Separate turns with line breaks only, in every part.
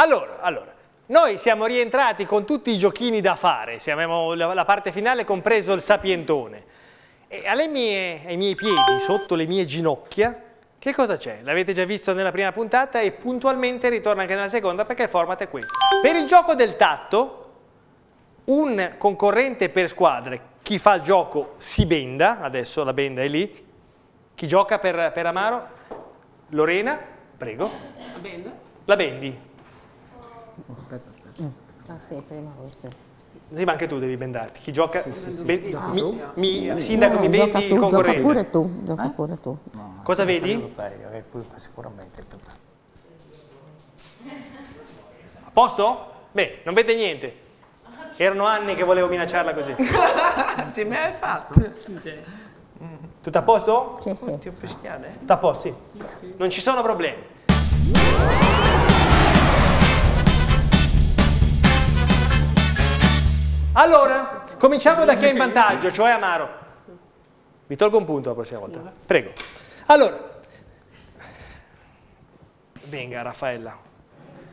Allora, allora, noi siamo rientrati con tutti i giochini da fare, siamo la, parte finale compreso il sapientone. E alle mie, ai miei piedi, sotto le mie ginocchia, che cosa c'è? L'avete già visto nella prima puntata e puntualmente ritorna anche nella seconda perché il format è questo. Per il gioco del tatto, un concorrente per squadre, chi fa il gioco si benda, adesso la benda è lì, chi gioca per, per Amaro? Lorena, prego.
La benda?
La bendi.
Ah, sì, prima questo.
Sì, ma anche tu devi bendarti. Chi gioca... mi, mi- sindaco, mi
No,
bendi il
tu, Gioca
concorrente.
pure tu, gioca pure tu.
Cosa vedi?
Eh, Sicuramente.
A posto? Beh, non vede niente. Erano anni che volevo minacciarla così.
Sì, me l'hai fatto.
Tutto a posto?
Sì, sì.
Tutto a posto, sì. Non ci sono problemi. Allora, cominciamo da chi è in vantaggio, cioè Amaro. Vi tolgo un punto la prossima volta. Prego. Allora, venga Raffaella.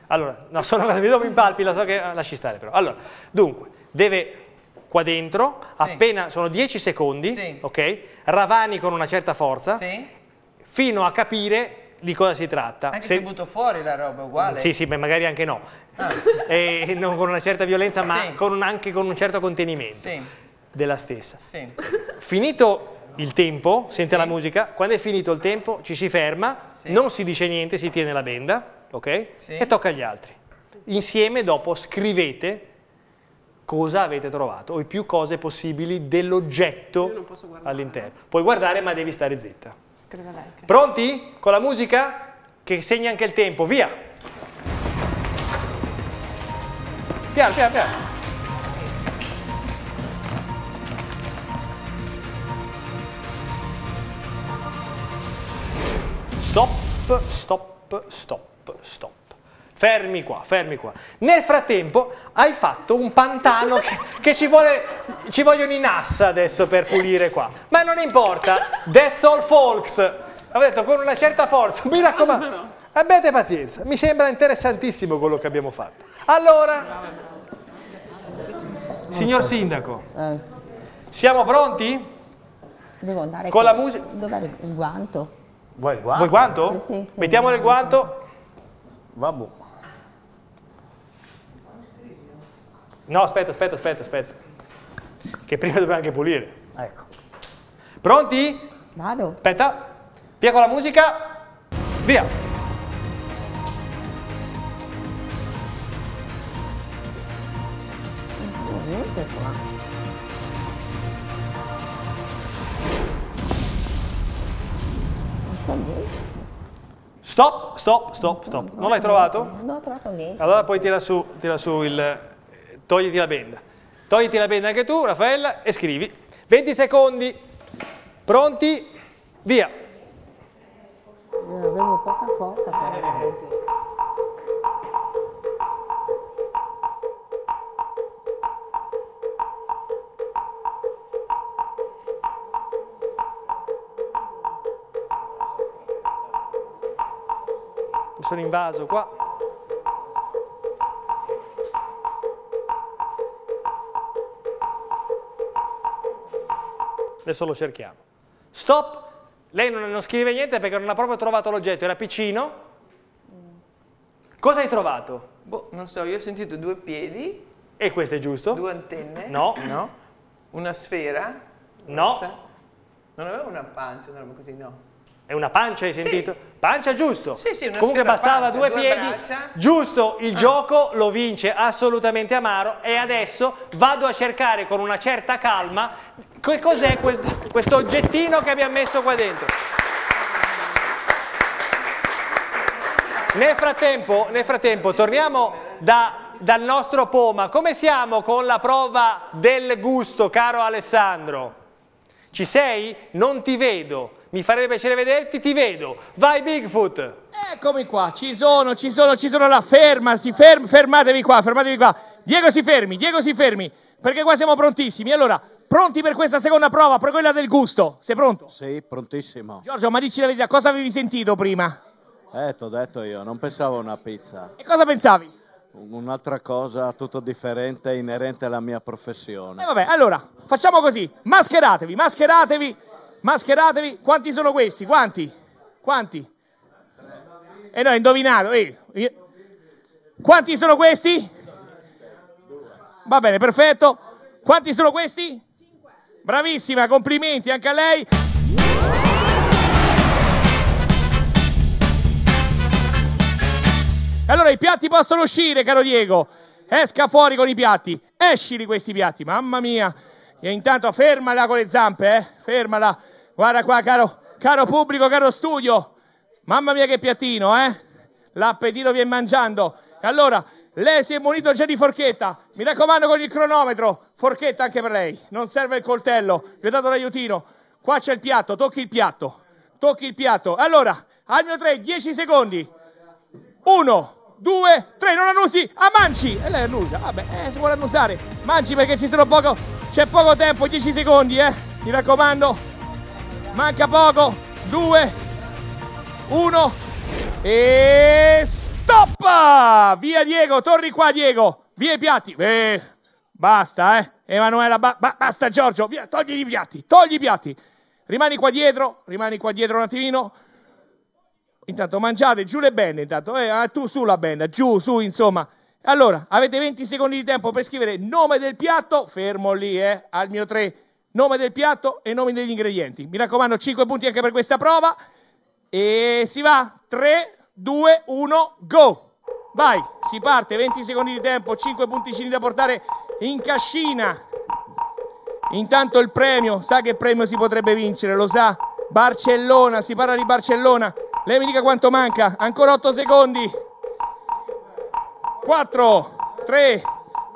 Allora, no, sono mi do in palpi, la so che ah, lasci stare però. Allora, dunque, deve qua dentro,
Sì.
appena sono 10 secondi,
Sì.
ok? Ravani con una certa forza
Sì?
fino a capire di cosa si tratta.
Anche
Se-
se butto fuori la roba, uguale.
sì, sì, beh, magari anche no.
Ah.
E non con una certa violenza, ma
Sì.
con un- anche con un certo contenimento
Sì,
della stessa.
sì.
Finito il tempo, sente
Sì.
la musica, quando è finito il tempo ci si ferma,
Sì.
non si dice niente, si tiene la benda, ok?
Sì.
E tocca agli altri. Insieme dopo scrivete cosa avete trovato o i più cose possibili dell'oggetto all'interno. Puoi guardare ma devi stare zitta.
Scrive lei. ok.
Pronti? Con la musica che segna anche il tempo, via! Piano, piano, piano. Stop, stop, stop, stop. Fermi qua, fermi qua. Nel frattempo hai fatto un pantano che, che ci, vuole, ci vogliono i Nassa adesso per pulire qua. Ma non importa, that's all folks. Ho detto con una certa forza, mi raccomando. Abbiate pazienza, mi sembra interessantissimo quello che abbiamo fatto. Allora, signor Sindaco,
Eh,
siamo pronti?
devo andare
Con la musica-
Dov'è il il guanto?
Vuoi il
Vuoi guanto?
Sì, sì, sì.
Mettiamo il guanto.
Vabbè.
No, aspetta, aspetta, aspetta, aspetta. Che prima dobbiamo anche pulire.
Ecco.
Pronti?
Vado?
Aspetta. Via con la musica. Via.
Niente qua.
Stop, stop, stop, stop. Non l'hai trovato?
Non ho trovato niente.
Allora poi tira su, tira su il... Togliti la benda. Togliti la benda anche tu, Raffaella, e scrivi. 20 secondi. Pronti? Via. Sono invaso qua. Adesso lo cerchiamo. Stop. Lei non, non scrive niente perché non ha proprio trovato l'oggetto, era piccino. Cosa hai trovato?
Boh, non so, io ho sentito due piedi,
E questo è giusto?
due antenne.
No.
No. Una sfera.
No.
rossa. Non aveva una pancia, una roba così, no.
È una pancia, hai
Sì.
sentito? Pancia giusto.
Sì, sì, una
Comunque bastava
pancia,
due
due
piedi.
braccia.
Giusto, il gioco lo vince assolutamente Amaro e adesso vado a cercare con una certa calma che cos'è questo, questo oggettino che abbiamo messo qua dentro. Nel frattempo, nel frattempo torniamo da- dal nostro Poma. Come siamo con la prova del gusto, caro Alessandro? Ci sei? Non ti vedo. Mi farebbe piacere vederti, ti vedo. Vai Bigfoot.
Eccomi qua, ci sono, ci sono, ci sono là, fermati, ferm- fermatevi qua, fermatevi qua. Diego si fermi, Diego si fermi, perché qua siamo prontissimi. Allora, pronti per questa seconda prova, per quella del gusto? Sei pronto?
Sì, prontissimo.
Giorgio, ma dici la verità, cosa avevi sentito prima?
Eh, t'ho detto io, non pensavo a una pizza.
E cosa pensavi?
Un'altra cosa tutto differente, inerente alla mia professione.
E vabbè, allora, facciamo così. Mascheratevi, mascheratevi, mascheratevi. Quanti sono questi? Quanti? Quanti? E no, hai indovinato. eh. Quanti sono questi? Va bene, perfetto. Quanti sono questi? Bravissima, complimenti anche a lei. Allora i piatti possono uscire, caro Diego. Esca fuori con i piatti. Escili questi piatti, mamma mia. E intanto fermala con le zampe, eh. Fermala. Guarda qua, caro, caro pubblico, caro studio. Mamma mia che piattino, eh. L'appetito viene mangiando. E allora, lei si è munito già di forchetta. Mi raccomando con il cronometro. Forchetta anche per lei. Non serve il coltello. Vi ho dato l'aiutino. Qua c'è il piatto, tocchi il piatto. Tocchi il piatto. Allora, al mio 3, 10 secondi. Uno, due, tre, non annusi, a manci! E lei annusa, vabbè, eh, si vuole annusare. Manci perché ci sono poco, c'è poco tempo, 10 secondi, eh. Mi raccomando. Manca poco. Due, uno e stop! Via Diego, torni qua Diego. Via i piatti. Eh, basta, eh. Emanuela, ba- ba- basta Giorgio, via, togli i piatti, togli i piatti. Rimani qua dietro, rimani qua dietro un attimino. Intanto mangiate, giù le bende, intanto, eh, ah, tu su la benda, giù, su, insomma. Allora, avete 20 secondi di tempo per scrivere nome del piatto, fermo lì, eh, al mio 3, nome del piatto e nomi degli ingredienti. Mi raccomando, 5 punti anche per questa prova. E si va, 3, 2, 1, go! Vai, si parte, 20 secondi di tempo, 5 punticini da portare in cascina. Intanto il premio, sa che premio si potrebbe vincere, lo sa? Barcellona, si parla di Barcellona. Lei mi dica quanto manca? Ancora 8 secondi. 4, 3,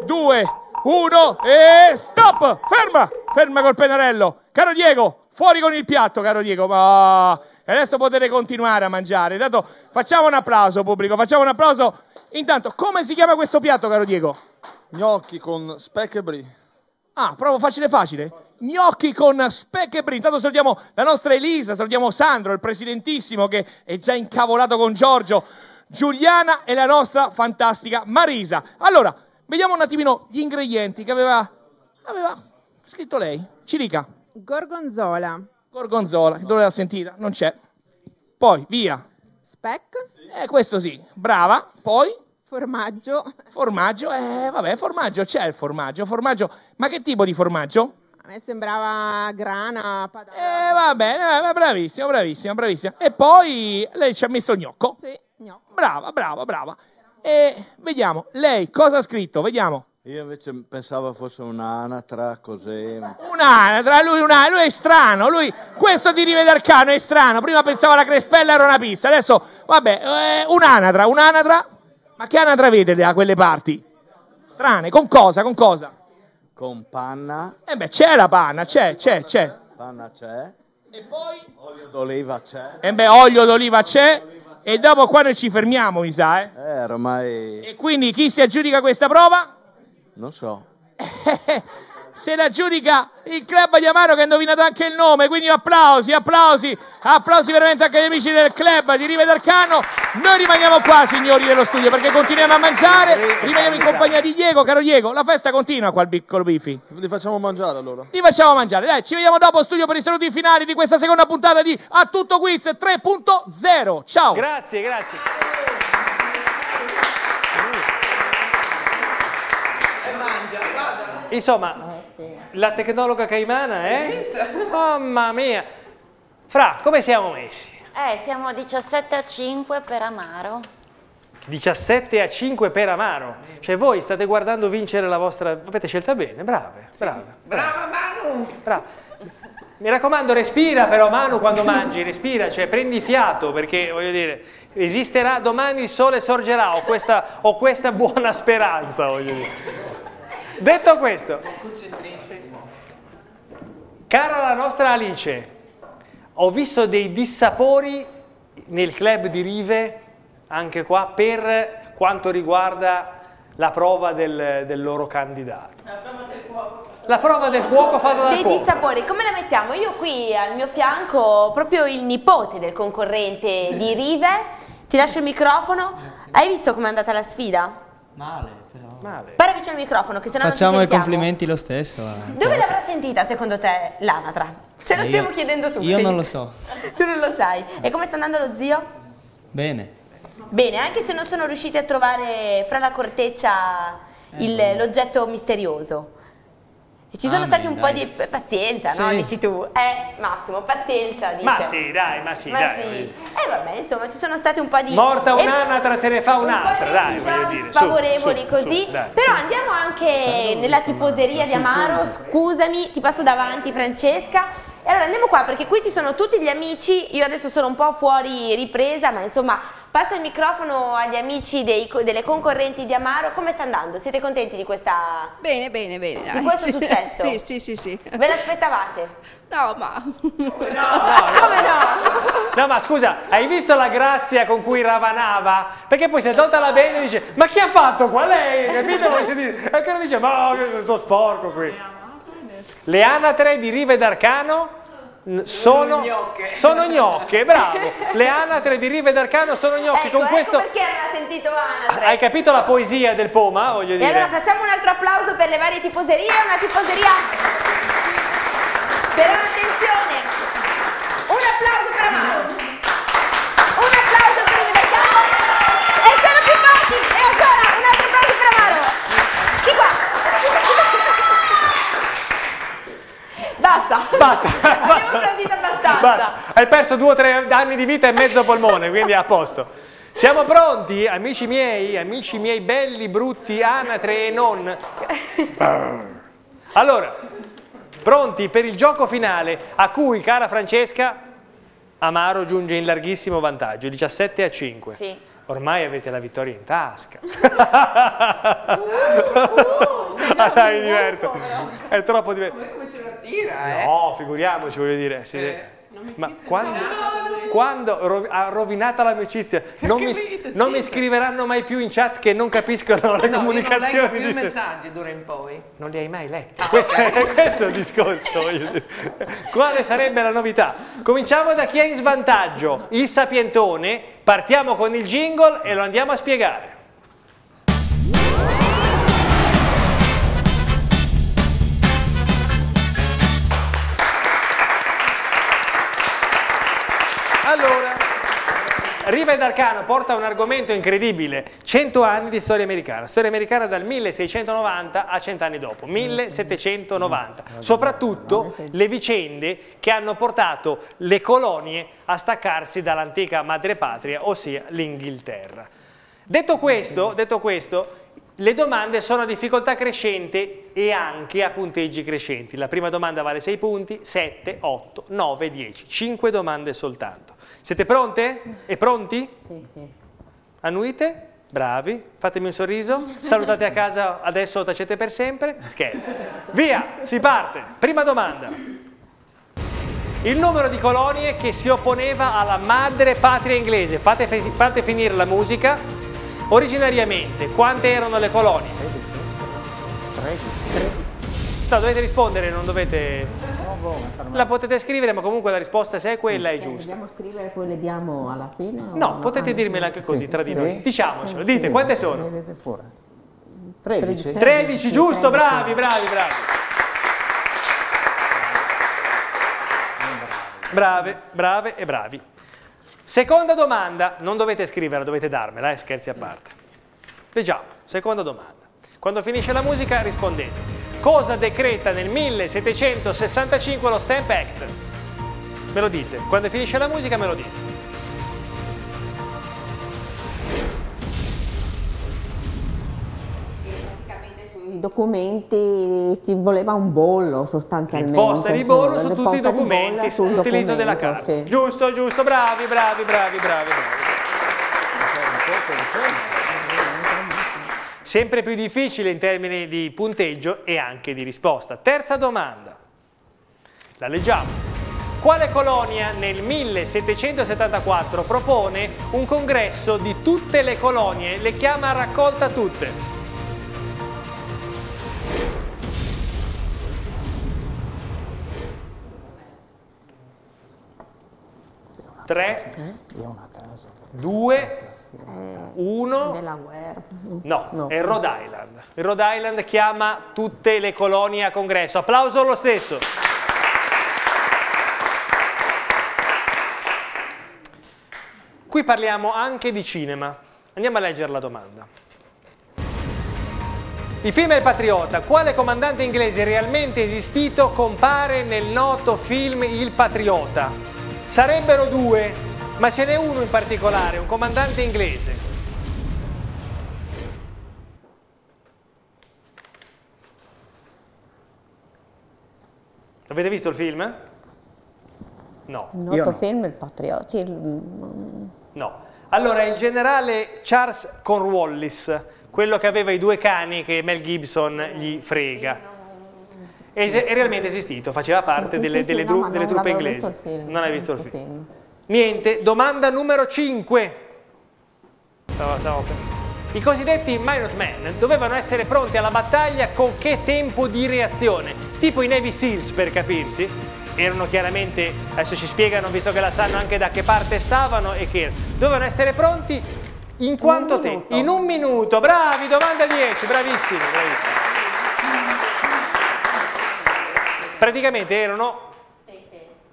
2, 1 e stop! Ferma! Ferma col pennarello. Caro Diego, fuori con il piatto, caro Diego. Ma e adesso potete continuare a mangiare. Intanto facciamo un applauso, pubblico, facciamo un applauso. Intanto, come si chiama questo piatto, caro Diego?
Gnocchi con speck e brie.
Ah, provo facile facile. Gnocchi con speck e brie. Intanto salutiamo la nostra Elisa, salutiamo Sandro, il presidentissimo che è già incavolato con Giorgio, Giuliana e la nostra fantastica Marisa. Allora, vediamo un attimino gli ingredienti che aveva, aveva scritto lei. Ci dica.
Gorgonzola,
Gorgonzola, che dove l'ha sentita? Non c'è. Poi, via.
speck,
Eh, questo sì, brava. Poi,
formaggio.
formaggio. Eh, vabbè, formaggio, c'è il formaggio. Formaggio, ma che tipo di formaggio?
A me sembrava grana, padano.
Eh, va bene, eh, bravissimo, bravissimo, bravissimo. E poi lei ci ha messo il gnocco.
Sì.
Brava, brava, brava. E vediamo, lei cosa ha scritto? Vediamo.
Io invece pensavo fosse un'anatra, così.
Un'anatra, lui, una, lui è strano, lui, questo di Rivedercano è strano, prima pensava la crespella era una pizza, adesso, vabbè, eh, un'anatra, un'anatra, ma che anatra avete da quelle parti? Strane, con cosa, con cosa?
Con panna,
Eh beh, c'è la panna, c'è, c'è, c'è.
panna c'è,
E poi?
olio d'oliva c'è.
E beh, olio d'oliva c'è, e dopo qua noi ci fermiamo, mi sa, eh.
Eh, ormai
E quindi chi si aggiudica questa prova?
non so.
Se la giudica il club di Amaro che ha indovinato anche il nome, quindi applausi, applausi, applausi veramente anche agli amici del club di Rivedercano. Noi rimaniamo qua, signori dello studio, perché continuiamo a mangiare, rimaniamo in compagnia di Diego, caro Diego, la festa continua qua al piccolo Bifi.
Li facciamo mangiare allora.
Li facciamo mangiare, dai, ci vediamo dopo studio per i saluti finali di questa seconda puntata di A Tutto Quiz 3.0. Ciao!
Grazie, grazie.
E mangia, guarda.
Insomma, la tecnologa caimana, eh? Mamma mia. Fra, come siamo messi?
Eh, siamo 17 a 5 per Amaro.
17 a 5 per Amaro. Cioè voi state guardando vincere la vostra... Avete scelta bene, brave, brave.
Brava Manu!
brava. Mi raccomando, respira però Manu quando mangi, respira, cioè prendi fiato perché voglio dire, esisterà domani il sole sorgerà, ho questa, ho questa buona speranza, voglio dire. Detto questo, cara la nostra Alice, ho visto dei dissapori nel club di Rive, anche qua, per quanto riguarda la prova del, del loro candidato. La prova del cuoco fatta dal
Dei
cuoco.
dissapori, come la mettiamo? Io qui al mio fianco ho proprio il nipote del concorrente di Rive, Ti lascio il microfono. Hai visto com'è andata la sfida?
Male.
Male.
Parla vicino al microfono, che sennò
Facciamo
non
i complimenti lo stesso. eh.
Dove l'avrà sentita secondo te l'anatra? Ce lo
Eh,
stiamo
io-
chiedendo tutti.
Io non lo so.
Tu non lo sai. E come sta andando lo zio?
Bene.
Bene, anche se non sono riusciti a trovare fra la corteccia il- l'oggetto misterioso. Ci sono
Amen,
stati un po'
dai.
di pazienza, no?
Sì.
Dici tu. Eh, Massimo, pazienza, dice.
Ma sì, dai, ma sì,
Ma
dai.
sì. Eh vabbè, insomma, ci sono stati un po' di...
Morta un'anatra, se ne fa
un po'
un'altra,
di
dai, voglio dire.
Favorevoli
su,
così.
su.
Però andiamo anche nella tifoseria di Amaro. Scusami, ti passo davanti, Francesca. E allora andiamo qua perché qui ci sono tutti gli amici. Io adesso sono un po' fuori ripresa, ma insomma, passo il microfono agli amici dei delle concorrenti di Amaro. Come sta andando? Siete contenti di questa.
Bene, bene, bene.
Di questo
Sì.
successo?
Sì, sì, sì, sì.
Ve l'aspettavate?
No, ma...
Come no?
No, ma scusa, hai visto la grazia con cui ravanava? Perché poi si è tolta la bene e dice, ma chi ha fatto qua? Lei, capito? E ancora dice, ma che sto sporco qui. Le anatre di Rive d'Arcano sono,
gnocche.
sono gnocche, bravo. Le anatre di Rive d'Arcano sono gnocche.
ecco,
con questo
ecco perché aveva sentito Anatre.
hai capito la poesia del Poma, voglio
E
dire.
allora facciamo un altro applauso per le varie tifoserie, una tifoseria. Però attenzione, un applauso per Amaro, un applauso per il Vecchiano e sono più forti e ancora un altro applauso per Amaro. Di qua. Basta.
Basta.
Abbiamo applaudito abbastanza.
Basta. Hai perso due o tre anni di vita e mezzo polmone, quindi è a posto. Siamo pronti, amici miei, amici miei belli, brutti, anatre e non. Allora, pronti per il gioco finale a cui, cara Francesca, Amaro giunge in larghissimo vantaggio, 17 a 5.
Sì.
Ormai avete la vittoria in tasca. Ah, dai, mi diverto. È troppo divertente.
Come ce la tira, eh?
No, figuriamoci, voglio dire. si- ma quando, quando ro- ha rovinato l'amicizia, non, mi,
capito,
non
sì.
mi scriveranno mai più in chat che non capiscono le
No, io non
comunicazioni.
leggo più i messaggi d'ora in poi.
Non li hai mai letti. Questo è, questo è il discorso. Quale sarebbe la novità? Cominciamo da chi è in svantaggio. Il sapientone. Partiamo con il jingle e lo andiamo a spiegare. Riva d'Arcano porta un argomento incredibile, 100 anni di storia americana, storia americana dal 1690 a 100 anni dopo, 1790, soprattutto le vicende che hanno portato le colonie a staccarsi dall'antica madrepatria, ossia l'Inghilterra. Detto questo, detto questo, le domande sono a difficoltà crescente e anche a punteggi crescenti. La prima domanda vale 6 punti, 7, 8, 9, 10. 5 domande soltanto. Siete pronte? E pronti?
Sì, sì.
Annuite? Bravi. Fatemi un sorriso. Salutate a casa adesso tacete per sempre. Scherzo. Via, si parte. Prima domanda. Il numero di colonie che si opponeva alla madre patria inglese. Fate, fate finire la musica. Originariamente, quante erano le colonie?
13.
No, dovete rispondere, non dovete... La potete scrivere, ma comunque la risposta se è quella è giusta.
dobbiamo scrivere e poi le diamo alla fine? o
No, potete
Ah,
dirmela anche così
Sì,
tra di
sì.
noi. Diciamocelo, dite
Sì,
quante sono?
vedete pure. 13.
13, giusto, bravi, bravi, bravi. Brave, brave e bravi. Seconda domanda, non dovete scriverla, dovete darmela, eh, scherzi a parte. Leggiamo, seconda domanda. Quando finisce la musica rispondete. Cosa decreta nel 1765 lo Stamp Act? Me lo dite. Quando finisce la musica me lo dite.
Documenti ci voleva un bollo sostanzialmente.
Imposta di bollo su tutti i documenti,
sul
sull'utilizzo della carta.
sì.
Giusto, giusto, bravi, bravi, bravi, bravi, bravi. Sempre più difficile in termini di punteggio e anche di risposta. Terza domanda. La leggiamo. Quale colonia nel 1774 propone un congresso di tutte le colonie, le chiama raccolta tutte? 3,
Io una casa.
2, 1.
Della guerra.
No, è Rhode Island. Il Rhode Island chiama tutte le colonie a congresso. Applauso lo stesso. Qui parliamo anche di cinema. Andiamo a leggere la domanda. Il film Il Patriota. Quale comandante inglese realmente esistito compare nel noto film Il Patriota? Sarebbero due, ma ce n'è uno in particolare, un comandante inglese. Avete visto il film? No.
Il noto film Il Patriota. sì, il-
No. Allora, il generale Charles Cornwallis, quello che aveva i due cani che Mel Gibson gli frega, è, è realmente esistito, faceva parte
sì,
delle,
sì, sì,
delle
no,
tru-
ma
delle truppe inglesi.
film,
non hai visto il
questo
film. Niente, domanda numero 5. I cosiddetti Minutemen dovevano essere pronti alla battaglia con che tempo di reazione? Tipo i Navy Seals per capirsi. Erano chiaramente, adesso ci spiegano, visto che la sanno anche da che parte stavano e che dovevano essere pronti in quanto tempo? In un minuto. Bravi, domanda 10, bravissimi, bravissimi. Praticamente erano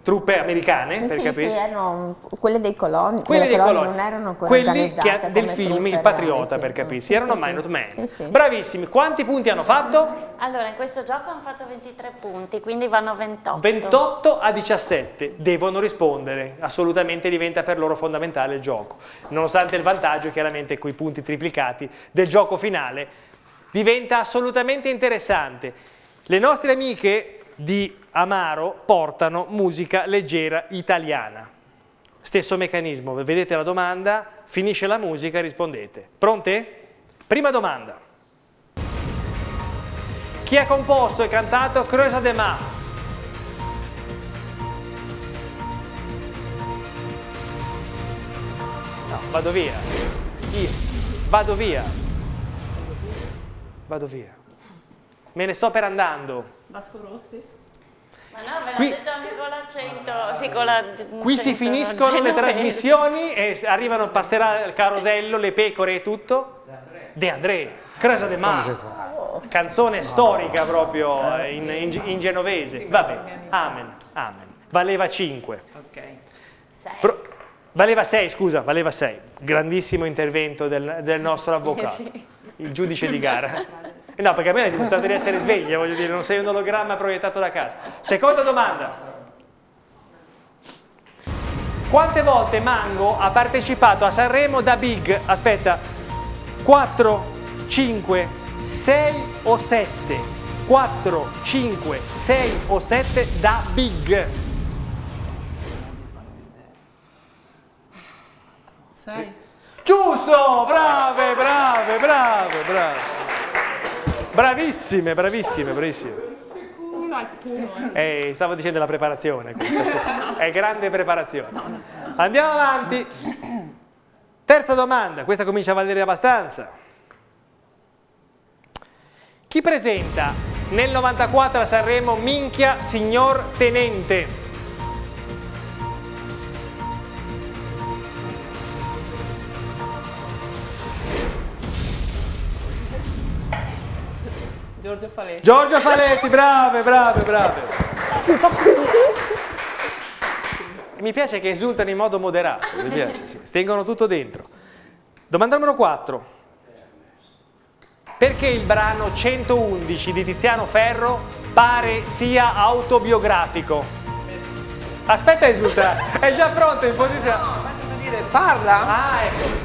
truppe americane,
Sì,
per
sì,
capirsi.
sì, erano quelle dei coloni,
Quelli
delle
dei
colonie
coloni,
non erano quelle
quelli che, del film Il Patriota, per capirsi,
Sì,
erano
sì. Sì, sì.
Bravissimi, quanti punti hanno fatto?
Allora, in questo gioco hanno fatto 23 punti, quindi vanno 28.
28 a 17, devono rispondere, assolutamente diventa per loro fondamentale il gioco, nonostante il vantaggio chiaramente con i punti triplicati del gioco finale, diventa assolutamente interessante. Le nostre amiche di Amaro portano musica leggera italiana. Stesso meccanismo, vedete la domanda, finisce la musica, rispondete. Pronte? Prima domanda. Chi ha composto e cantato Creusa de Mar? No, vado via. Io. Vado via. Vado via. Me ne sto per andando.
Vasco Rossi.
Ma no, ve l'ha
Qui-
detto anche con l'accento. Sì, con la,
Qui si
100
finiscono le trasmissioni e arrivano passerà il carosello, le pecore e tutto. De André, Creusa de Mar. Canzone storica proprio eh, in, in- in genovese. Vabbè, amen, amen. Valeva 5.
Ok.
Pro- valeva 6, scusa, valeva 6. Grandissimo intervento del, del nostro avvocato,
Sì.
il giudice di gara. No, perché a me hai dimostrato di essere sveglia, voglio dire, non sei un ologramma proiettato da casa. Seconda domanda. Quante volte Mango ha partecipato a Sanremo da Big? Aspetta, 4, 5, 6 o 7? 4, 5, 6 o 7 da Big?
Sai?
Giusto! Brave, brave, brave, brave. Bravissime, bravissime, bravissime.
Eh.
Eh, stavo dicendo la preparazione questa. È grande preparazione. Andiamo avanti. Terza domanda, questa comincia a valere abbastanza. Chi presenta nel 94 a Sanremo Minchia Signor Tenente?
Giorgio Faletti.
Giorgio Faletti, brave, brave, brave. Mi piace che esultano in modo moderato, mi piace, sì. Stengono tutto dentro. Domanda numero 4. Perché il brano 111 di Tiziano Ferro pare sia autobiografico? Aspetta a esultare, è già pronto in posizione.
Facciamo dire, parla.
Ah, ecco.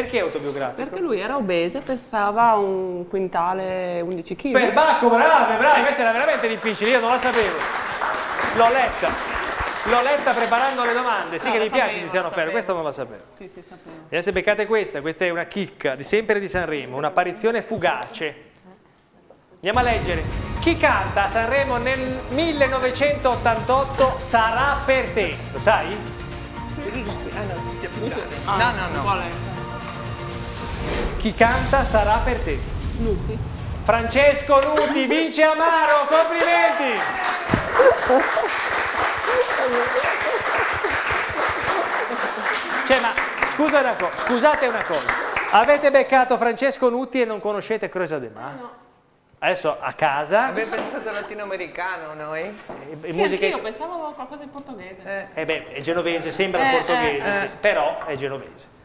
Perché autobiografico?
Perché lui era obese, pesava un quintale 11 kg.
Per Bacco, brave, brave, questa era veramente difficile, io non la sapevo. L'ho letta. L'ho letta preparando le domande. Sì,
No,
che mi piace Tiziano
la
Ferro, questa non la sapevo.
Sì, sì, sapevo.
E adesso beccate questa, questa è una chicca, di sempre di Sanremo, un'apparizione fugace. Andiamo a leggere. Chi canta a Sanremo nel 1988 sarà per te? Lo sai?
Ah no, si.
Ah,
No, no, no.
Qual è?
Chi canta sarà per te.
Lupi.
Francesco Luti vince Amaro, complimenti! Cioè, ma scusa una scusate una cosa. Avete beccato Francesco Nutti e non conoscete Croesa De Ma? No. Adesso a casa.
Abbiamo pensato latinoamericano noi.
E, e
sì,
musiche...
io pensavo qualcosa in portoghese.
Eh, eh beh, è genovese, sembra
eh,
portoghese,
eh,
eh. però è genovese.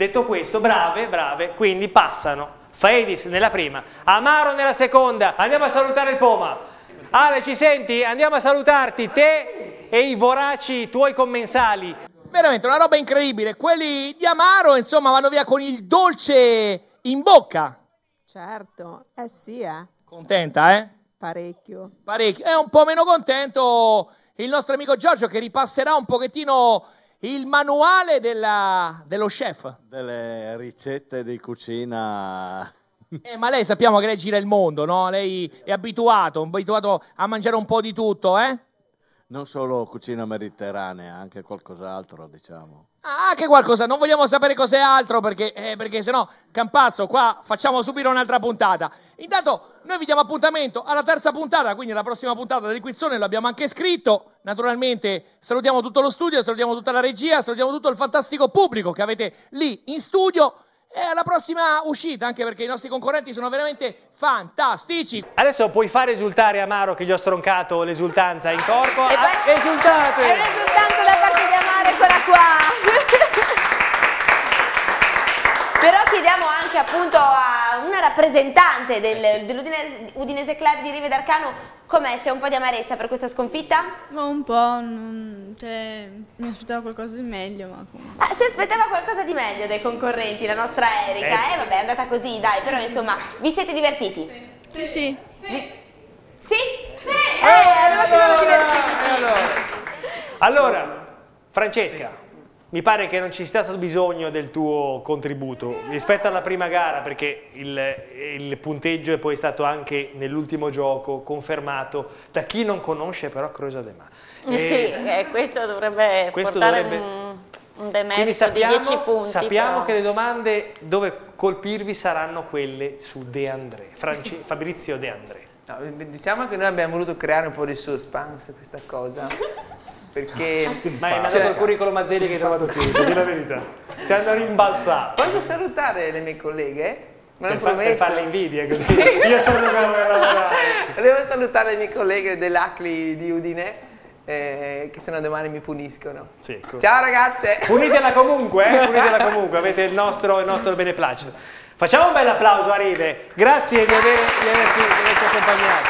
Detto questo, brave, brave, quindi passano Faedis nella prima, Amaro nella seconda. Andiamo a salutare il Poma. Ale, ci senti? Andiamo a salutarti, te e i voraci tuoi commensali.
Veramente una roba incredibile. Quelli di Amaro, insomma, vanno via con il dolce in bocca.
Certo, eh sì, eh.
Contenta, eh?
Parecchio.
Parecchio. È un po' meno contento il nostro amico Giorgio che ripasserà un pochettino il manuale della- dello chef.
Delle ricette di cucina.
Eh, ma lei sappiamo che lei gira il mondo, no? Lei è abituato, abituato a mangiare un po' di tutto, eh?
Non solo cucina mediterranea, anche qualcos'altro, diciamo.
Ah, che qualcosa, non vogliamo sapere cos'è altro perché, eh, perché sennò, Campazzo, qua facciamo subire un'altra puntata. Intanto, noi vi diamo appuntamento alla terza puntata, quindi la prossima puntata del Quizzone l'abbiamo anche scritto. Naturalmente salutiamo tutto lo studio, salutiamo tutta la regia, salutiamo tutto il fantastico pubblico che avete lì in studio. E alla prossima uscita, anche perché i nostri concorrenti sono veramente fantastici.
Adesso puoi fare esultare Amaro che gli ho stroncato l'esultanza in corpo.
E
Ah, esultate!
È un risultato da parte di Amaro, eccola qua. Però chiediamo anche appunto a una rappresentante
Eh
del- dell'Udinese Udinese Club di Rive d'Arcano com'è, c'è un po' di amarezza per questa sconfitta?
Ma un po', non- cioè, mi aspettavo qualcosa di meglio, ma comunque.
Ah, si aspettava qualcosa di meglio dai concorrenti, la nostra Erika.
Eh.
Eh vabbè, è andata così, dai, però insomma, vi siete divertiti?
Sì, sì.
Vi- Sì? Sì! Eh, allora divertiti.
Allora, Francesca, mi pare che non ci sia stato bisogno del tuo contributo rispetto alla prima gara, perché il, il punteggio è poi stato anche nell'ultimo gioco confermato da chi non conosce però Crosa De Ma.
Eh sì, eh, questo dovrebbe
questo
portare
dovrebbe-
un, un demerito
sappiamo,
di 10 punti.
sappiamo
però.
che le domande dove colpirvi saranno quelle su De André, France- Fabrizio De André.
No, diciamo che noi abbiamo voluto creare un po' di suspense questa cosa. Perché...
Ma hai mandato
cioè,
il curriculum Mazzelli che hai trovato qui, di la verità. Ti hanno rimbalzato.
Posso salutare le mie colleghe? Me
Per,
l'hanno
fa- per
promesso.
farle invidia così. Io sono quello che lavorare.
Volevo salutare le mie colleghe dell'ACLI di Udine, eh, che sennò domani mi puniscono.
Sì, ecco.
Ciao ragazze!
Punitela comunque, eh? Punitela comunque, avete il nostro, il nostro beneplacito. Facciamo un bel applauso a Rive, grazie di, aver, di averci, di averci accompagnato.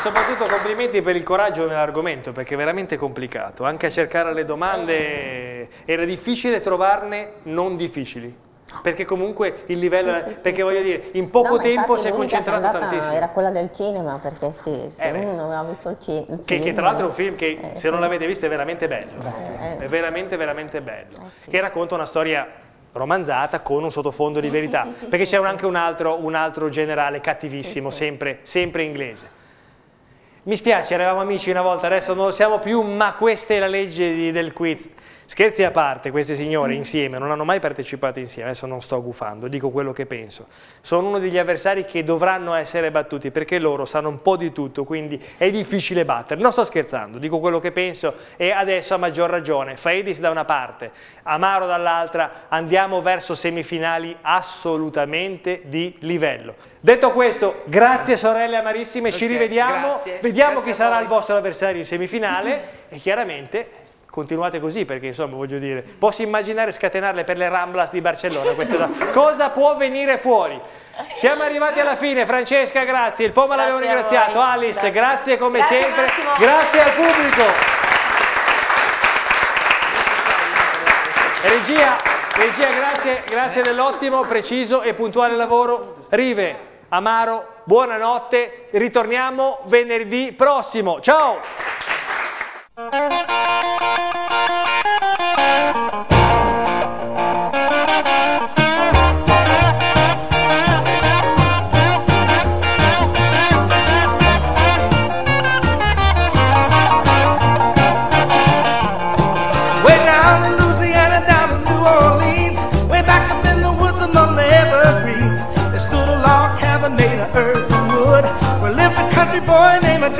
Soprattutto complimenti per il coraggio nell'argomento, perché è veramente complicato. Anche a cercare le domande era difficile trovarne non difficili. Perché comunque il livello,
Sì, sì, sì,
perché voglio dire, in poco
No,
tempo si è
che
concentrato
andata
tantissimo.
Era quella del cinema, perché sì, se
Eh
uno non aveva visto il, il
Che,
film...
che tra l'altro è un film che
eh,
se non
sì.
l'avete visto è veramente bello,
eh.
è veramente veramente bello, che racconta una storia romanzata con un sottofondo di verità,
sì, sì,
perché
sì,
c'è
sì.
anche un altro, un altro generale cattivissimo, Sempre, sempre inglese. Mi spiace, eravamo amici una volta, adesso non lo siamo più, ma questa è la legge di- del quiz. Scherzi a parte, queste signore insieme non hanno mai partecipato insieme, adesso non sto gufando, dico quello che penso. Sono uno degli avversari che dovranno essere battuti perché loro sanno un po' di tutto, quindi è difficile battere. Non sto scherzando, dico quello che penso e adesso a maggior ragione. Faedis da una parte, Amaro dall'altra, andiamo verso semifinali assolutamente di livello. Detto questo, grazie sorelle amarissime, ci
Ok,
rivediamo,
grazie.
vediamo
Grazie
chi sarà il vostro avversario in semifinale e chiaramente continuate così perché insomma voglio dire, posso immaginare scatenarle per le Ramblas di Barcellona queste do- cosa può venire fuori? Siamo arrivati alla fine, Francesca grazie, il Poma l'avevo
Grazie
ringraziato. Alice grazie, come
Grazie,
sempre,
Massimo.
grazie al pubblico. Regia, regia grazie, grazie dell'ottimo, preciso e puntuale lavoro. Rive, Amaro, buonanotte, ritorniamo venerdì prossimo, ciao!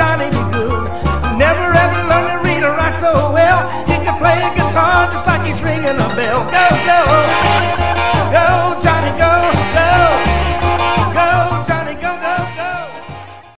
Johnny. Good, never ever learned to read or write so well. to play a guitar just like he's ringing a bell. Go, go.